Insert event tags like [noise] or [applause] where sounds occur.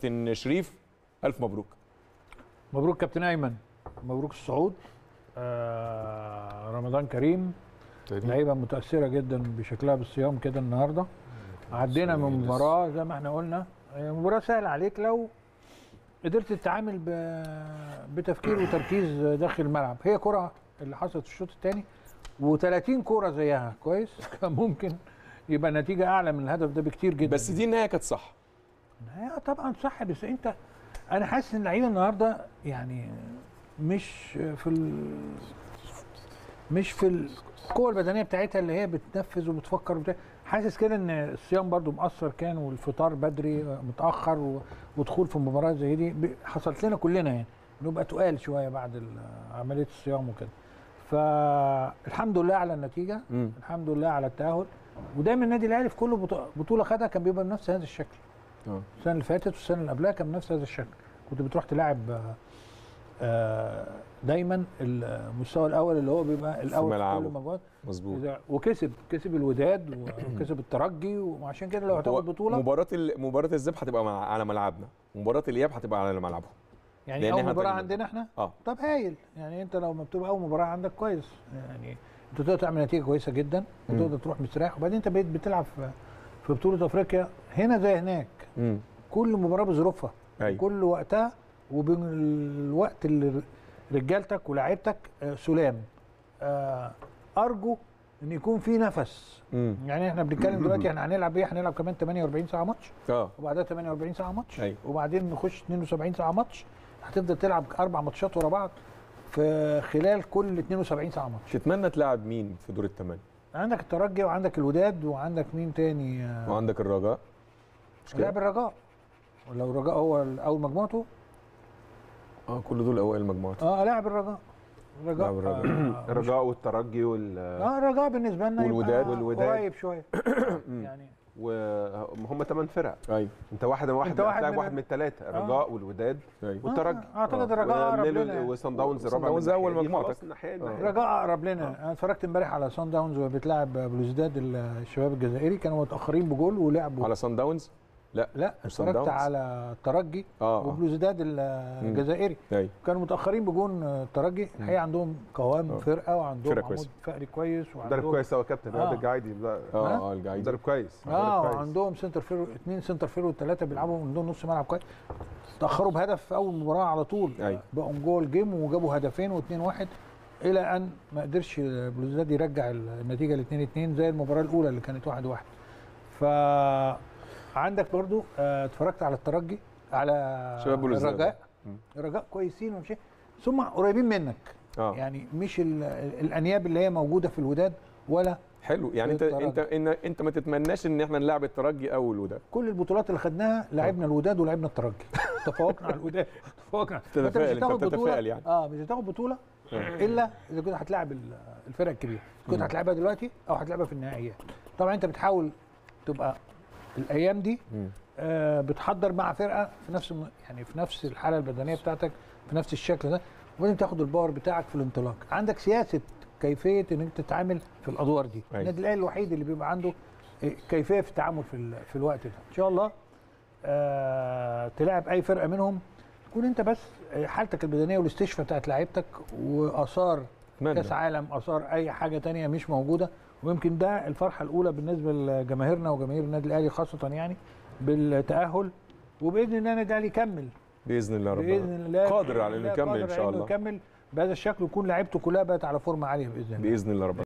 كابتن شريف ألف مبروك. مبروك كابتن أيمن مبروك الصعود. آه رمضان كريم. لعيبة متأثرة جدا بشكلها بالصيام كده النهارده. عدينا من مباراة زي ما إحنا قلنا. هي مباراة سهلة عليك لو قدرت تتعامل ب- بتفكير وتركيز داخل الملعب. هي كرة اللي حصلت في الشوط الثاني و30 كوره زيها. كويس؟ كان [laughs] ممكن يبقى النتيجة أعلى من الهدف ده بكتير جدا. بس دي النهاية كانت صح. هي طبعا صح بس أنت أنا حاسس إن اللعيبة النهارده يعني مش في ال... مش في القوة البدنية بتاعتها اللي هي بتنفذ وبتفكر وبتاع. حاسس كده إن الصيام برضو مؤثر كان والفطار بدري متأخر و... ودخول في مباراة زي دي ب- حصلت لنا كلنا يعني نبقى تقال شوية بعد عملية الصيام وكده فالحمد لله على النتيجة مم. الحمد لله على التأهل ودايما النادي الأهلي في كل بطو- بطولة خدها كان بيبقى بنفس هذا الشكل السنة اللي فاتت والسنة اللي قبلها كان بنفس هذا الشكل. كنت بتروح تلاعب آه، آه، دايما المستوى الأول اللي هو بيبقى الأول في. كل مجموعات مظبوط. وكسب كسب الوداد [coughs] وكسب الترجي وعشان كده لو هتاخد بطولة. مباراة. مباراة الذهاب هتبقى. على ملعبنا. مباراة الاياب هتبقى على ملعبهم. يعني أول مباراة عندنا إحنا؟ آه. طب هايل. يعني أنت لو ما بتبقى أول مباراة عندك كويس. يعني أنت تقدر تعمل نتيجة كويسة جدا. وتقدر تروح مستريح. وبعدين أنت بقيت بتلعب في في بطولة أفريقيا هنا زي هناك. امم كل مباراة بظروفها أيوه. كل وقتها وبين الوقت اللي رجالتك ولاعيبتك آه، سلام. آه، أرجو إن يكون في نفس. امم يعني إحنا بنتكلم دلوقتي إحنا هنلعب إيه؟ هنلعب كمان 48 ساعة ماتش آه. وبعدها 48 ساعة ماتش أيوة. وبعدين نخش 72 ساعة ماتش. هتفضل تلعب أربع ماتشات ورا بعض في خلال كل 72 ساعة ماتش. تتمنى تلعب مين في دور الثمانيه عندك الترجي وعندك الوداد وعندك مين تاني؟ وعندك الرجاء. مش كده؟ لاعب الرجاء. ولو الرجاء هو أول مجموعته. آه كل دول أوائل المجموعات آه لاعب الرجاء. الرجاء. آه الرجاء والترجي وال آه الرجاء بالنسبة لنا والوداد- والوداد. قريب شوية. [coughs] يعني وهم ثمان فرق. أيوه انت واحد واحد أنت واحد من- واحد من الثلاثه الرجاء والوداد أيوه والترجي. آه، أعتقد الرجاء أقرب لنا. وصن داونز صن الرابع داونز دي، مجموعتك. الرجاء أقرب لنا. أنا اتفرجت امبارح على سان داونز وهي بتلعب بلوزداد الشباب الجزائري كانوا متأخرين بجول ولعبوا. على سان داونز لا لا اتفرجت. على الترجي آه آه وبلوزداد الجزائري أيوه كانوا متأخرين بجول الترجي الحقيقة عندهم قوام آه. فرقة وعندهم فرقة عمود كويسة. فقري كويس مدرب وعندهم كويس قوي يا كابتن آه. هذا الجايدي لا، آه؟ آه الجايد مدرب كويس آه مدرب كويس. وعندهم center forward اثنين center forward ثلاثة بيلعبوا من دون نص ملعب كويس تأخروا بهدف في أول مباراة على طول. بقوا جوه الجيم وجابوا هدفين واثنين واحد إلى أن ما قدرش بلوزداد يرجع النتيجة ل 2 2 زي المباراة الأولى اللي كانت 1 1 ف عندك برضو آه، اتفرجت على الترجي على شباب. الرجاء. الرجاء كويسين ومش ثم قريبين منك. آه. يعني مش ال- الأنياب اللي هي موجودة في الوداد ولا حلو. يعني انت. انت انت ما تتمناش ان إحنا نلعب الترجي أو الوداد. كل البطولات اللي خدناها لعبنا الوداد ولعبنا الترجي. [laughs] تفوقنا على الوداد. تفوقنا فأنت مش هتاخد بتتفائل يعني. آه مش هتاخد بطولة إلا إذا كنت هتلاعب ال- الفرق الكبيرة. كنت هتلعبها دلوقتي أو هتلعبها في النهائيات. طبعا أنت بتحاول تبقى الأيام دي. آه بتحضر مع فرقة في نفس يعني في نفس الحالة البدنية بتاعتك في نفس الشكل ده وبعدين تاخد الباور بتاعك في الانطلاق عندك سياسة كيفية إن أنت تتعامل في الأدوار دي أيوة. النادي الأهلي الوحيد اللي بيبقى عنده آه، كيفية في التعامل في في الوقت ده إن شاء الله آه تلعب أي فرقة منهم تكون أنت بس آه، حالتك البدنية والاستشفاء بتاعت لعيبتك وآثار أتمنى. كأس عالم آثار أي حاجة تانية مش موجودة. ويمكن ده الفرحة الأولى بالنسبة لجماهيرنا وجماهير النادي الأهلي خاصة يعني بالتأهل. وبإذن الله النادي الأهلي يكمل. بإذن الله ربنا. بإذن الله قادر على إنه يكمل قادر ان على شاء الله. يكمل. بهذا الشكل ويكون لعيبته كلها بقت على فورمة عالية بإذن الله. بإذن الله ربنا.